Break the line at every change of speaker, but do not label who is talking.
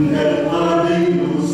ne alinus